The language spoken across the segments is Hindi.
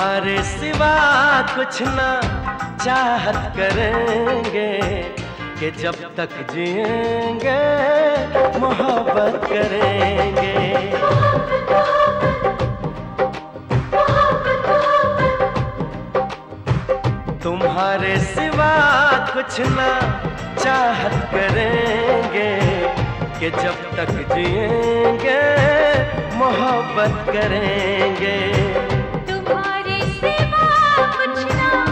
तुम्हारे सिवा कुछ ना चाहत करेंगे कि जब तक जिएँगे, मोहब्बत करेंगे। तुम्हारे सिवा कुछ ना चाहत करेंगे कि जब तक जिएँगे, मोहब्बत करेंगे। कुछ ना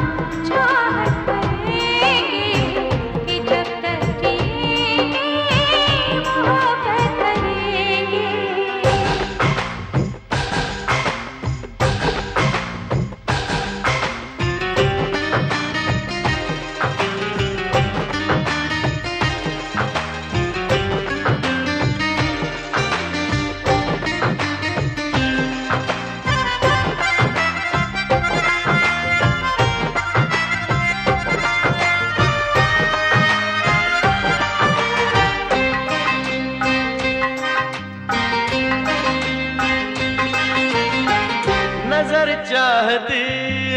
चाहती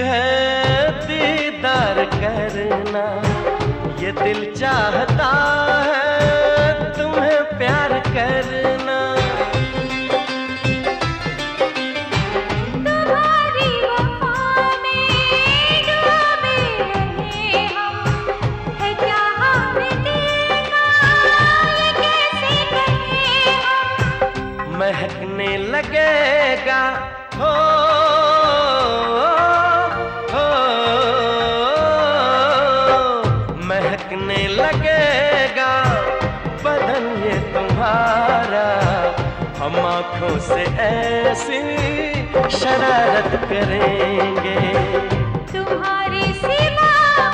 है दीदार करना। ये दिल चाहता है तुम्हें प्यार करना। तुम्हारी वफा आँखों से ऐसी शरारत करेंगे। तुम्हारी सिवा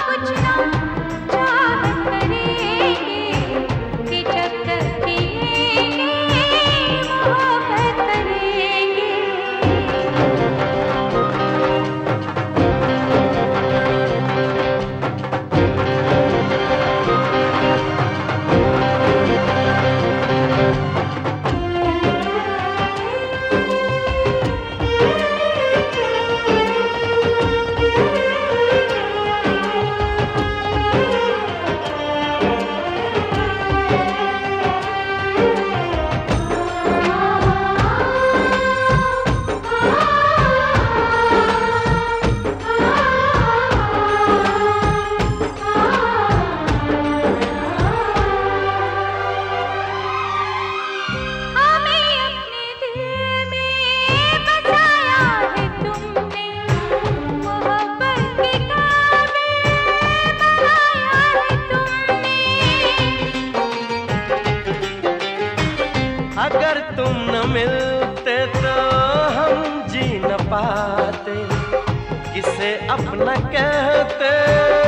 कुछ ना अगर तुम न मिलते तो हम जी न पाते। किसे अपना कहते?